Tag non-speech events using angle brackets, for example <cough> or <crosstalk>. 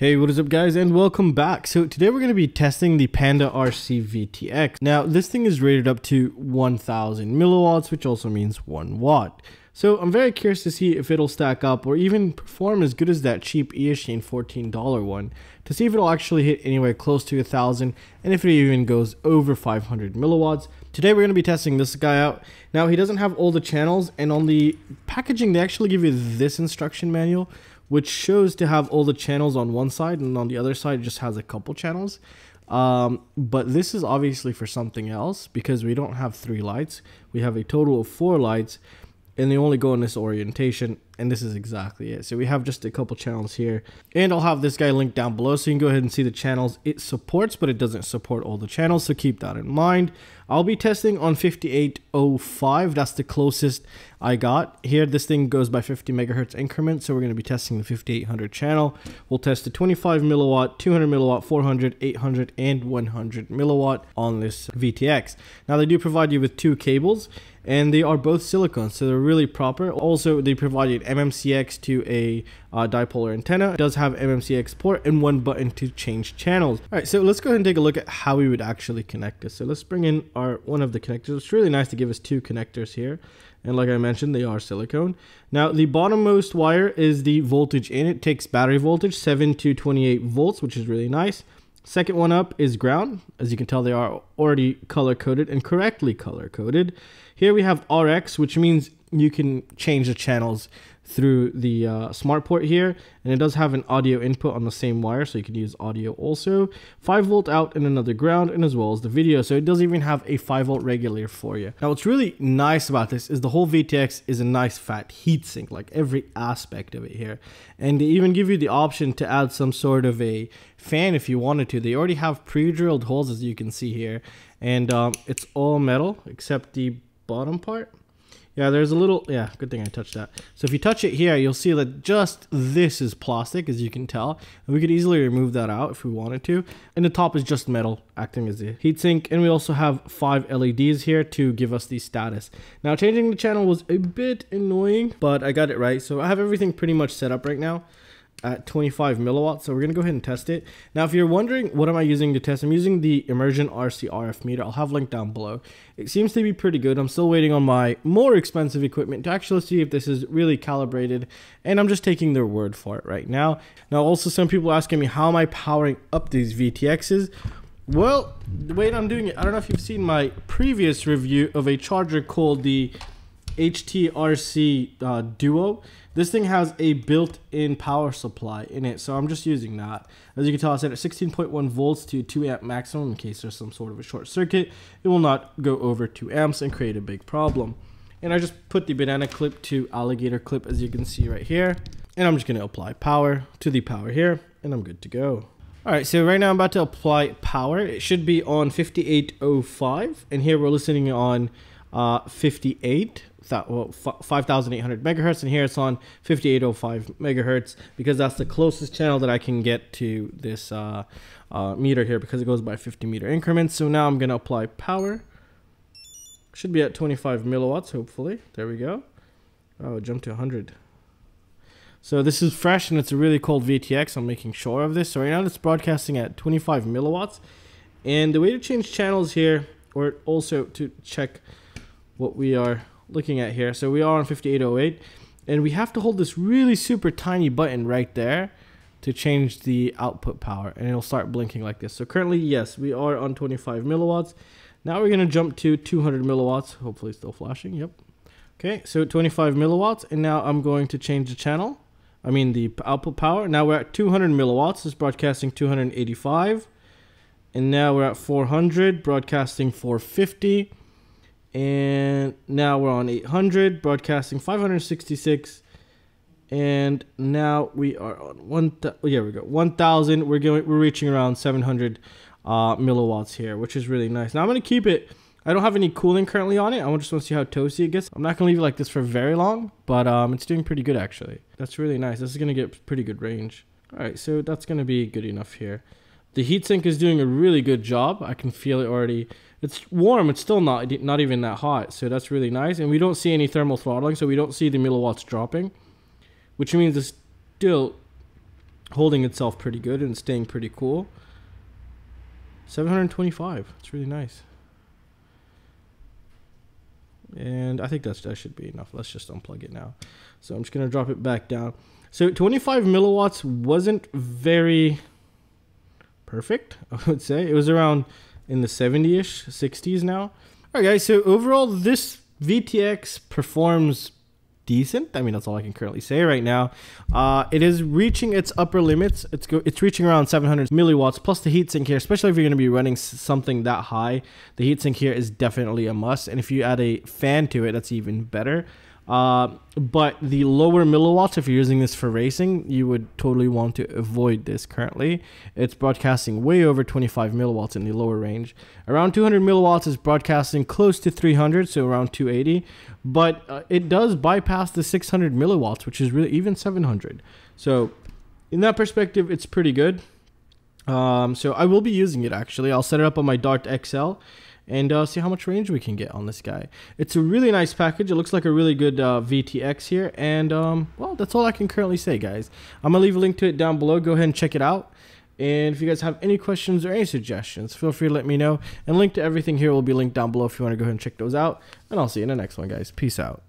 Hey, what is up guys and welcome back. So today we're going to be testing the Panda RC VTX. Now this thing is rated up to 1000 milliwatts, which also means 1 watt. So I'm very curious to see if it'll stack up or even perform as good as that cheap Eachine $14 one to see if it'll actually hit anywhere close to 1000 and if it even goes over 500 milliwatts. Today we're going to be testing this guy out. Now he doesn't have all the channels and on the packaging they actually give you this instruction manual which shows to have all the channels on one side and on the other side just has a couple channels. Um, but this is obviously for something else because we don't have three lights. We have a total of four lights and they only go in this orientation and this is exactly it. So we have just a couple channels here and i'll have this guy linked down below so you can go ahead and see the channels it supports but it doesn't support all the channels so keep that in mind. I'll be testing on 5805 that's the closest i got. Here this thing goes by 50 megahertz increments so we're going to be testing the 5800 channel. We'll test the 25 milliwatt 200 milliwatt 400 800 and 100 milliwatt on this vtx now they do provide you with two cables and they are both silicone so they're really proper. Also they provided mmcx to a uh, dipolar antenna. It does have mmcx port and one button to change channels. All right so let's go ahead and take a look at how we would actually connect this. So let's bring in our one of the connectors. It's really nice to give us two connectors here. And like I mentioned they are silicone. Now the bottommost wire is the voltage in. It takes battery voltage 7 to 28 volts which is really nice. Second one up is ground. As you can tell, they are already color coded and correctly color coded. Here we have RX, which means you can change the channels through the uh, smart port here and it does have an audio input on the same wire so you can use audio also. 5 volt out and another ground and as well as the video so it does even have a 5 volt regulator for you. Now what's really nice about this is the whole VTX is a nice fat heatsink like every aspect of it here. And they even give you the option to add some sort of a fan if you wanted to. They already have pre-drilled holes as you can see here. And um, it's all metal except the bottom part yeah, there's a little, yeah, good thing I touched that. So if you touch it here, you'll see that just this is plastic, as you can tell. And we could easily remove that out if we wanted to. And the top is just metal, acting as a heatsink. And we also have five LEDs here to give us the status. Now, changing the channel was a bit annoying, but I got it right. So I have everything pretty much set up right now at 25 milliwatts. So we're going to go ahead and test it. Now, if you're wondering what am I using to test, I'm using the Immersion RC RF meter. I'll have link down below. It seems to be pretty good. I'm still waiting on my more expensive equipment to actually see if this is really calibrated. And I'm just taking their word for it right now. Now, also some people asking me, how am I powering up these VTXs? Well, the way I'm doing it, I don't know if you've seen my previous review of a charger called the HTRC uh, Duo. This thing has a built-in power supply in it, so I'm just using that. As you can tell, I set at 16.1 volts to 2 amp maximum in case there's some sort of a short circuit. It will not go over 2 amps and create a big problem. And I just put the banana clip to alligator clip as you can see right here. And I'm just going to apply power to the power here, and I'm good to go. Alright, so right now I'm about to apply power. It should be on 5805, and here we're listening on uh, 58 well, 5800 megahertz and here it's on 5805 megahertz because that's the closest channel that I can get to this uh, uh, meter here because it goes by 50 meter increments. So now I'm gonna apply power. Should be at 25 milliwatts hopefully. There we go. Oh it jumped to 100 so this is fresh and it's a really cold VTX I'm making sure of this. So right now it's broadcasting at 25 milliwatts. And the way to change channels here or also to check what we are looking at here. So we are on 5808 and we have to hold this really super tiny button right there to change the output power and it'll start blinking like this. So currently, yes, we are on 25 milliwatts. Now we're going to jump to 200 milliwatts. Hopefully still flashing. Yep. Okay, so 25 milliwatts and now I'm going to change the channel. I mean the output power. Now we're at 200 milliwatts. It's broadcasting 285. And now we're at 400, broadcasting 450 and now we're on 800 broadcasting 566 and now we are on one th- oh, yeah we go 1000 we're going we're reaching around 700 uh, milliwatts here which is really nice. Now i'm going to keep it i don't have any cooling currently on it. I just want to see how toasty it gets. I'm not going to leave it like this for very long but um, it's doing pretty good actually. That's really nice. This is going to get pretty good range. All right so that's going to be good enough here. The heatsink is doing a really good job. I can feel it already it's warm. It's still not not even that hot, so that's really nice. And we don't see any thermal throttling, so we don't see the milliwatts dropping, which means it's still holding itself pretty good and staying pretty cool. 725. It's really nice. And I think that's that should be enough. Let's just unplug it now. So I'm just gonna drop it back down. So 25 milliwatts wasn't very perfect, <laughs> I would say. It was around in the 70-ish, 60s now. All right, guys, so overall, this VTX performs decent. I mean, that's all I can currently say right now. Uh, it is reaching its upper limits. It's go it's reaching around 700 milliwatts plus the heatsink here, especially if you're going to be running something that high. The heatsink here is definitely a must. And if you add a fan to it, that's even better. Uh, but the lower milliwatts, if you're using this for racing, you would totally want to avoid this currently. It's broadcasting way over 25 milliwatts in the lower range. Around 200 milliwatts is broadcasting close to 300, so around 280. But uh, it does bypass the 600 milliwatts, which is really even 700. So in that perspective, it's pretty good. Um, so I will be using it actually. I'll set it up on my Dart XL and uh, see how much range we can get on this guy. It's a really nice package. It looks like a really good uh, VTX here. And, um, well, that's all I can currently say, guys. I'm going to leave a link to it down below. Go ahead and check it out. And if you guys have any questions or any suggestions, feel free to let me know. And link to everything here will be linked down below if you want to go ahead and check those out. And I'll see you in the next one, guys. Peace out.